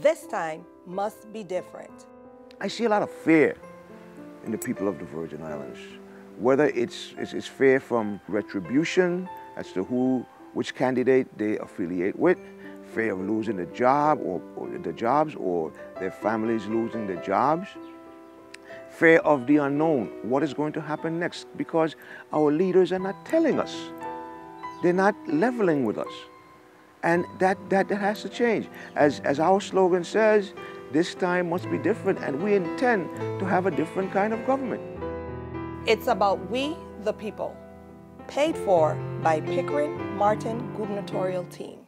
This time must be different. I see a lot of fear in the people of the Virgin Islands, whether it's, it's, it's fear from retribution as to who, which candidate they affiliate with, fear of losing the job or, or the jobs or their families losing their jobs, fear of the unknown, what is going to happen next, because our leaders are not telling us. They're not leveling with us. And that, that, that has to change. As, as our slogan says, this time must be different, and we intend to have a different kind of government. It's about we, the people. Paid for by Pickering Martin Gubernatorial Team.